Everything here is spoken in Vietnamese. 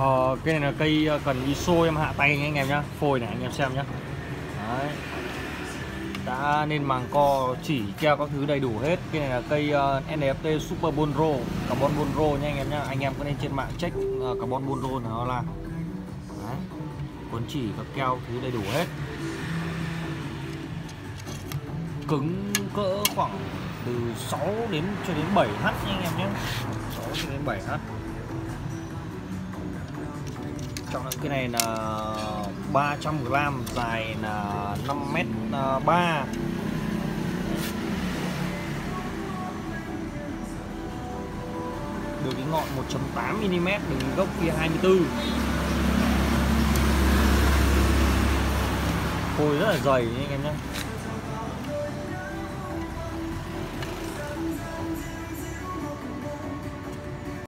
Ờ, cái này là cây ờ, cần ISO em hạ tay nha anh em nhá Phôi này anh em xem nhá. Đấy. Đã nên màng co chỉ keo các thứ đầy đủ hết. Cái này là cây ờ, uh, NFT Super Bonro Carbon Bonro nha anh em nhá. Anh em có nên trên mạng check uh, Carbon Bonro nó là. Đấy. Cuốn chỉ các keo thứ đầy đủ hết. Cứng cỡ khoảng từ 6 đến cho đến 7 h nha anh em nhé 6 cho đến 7 h trọng lượng cái này là 300 g dài là 5m3 à, đường kính ngọn 1.8 mm đường gốc kia 24 phôi rất là dày anh em nhé.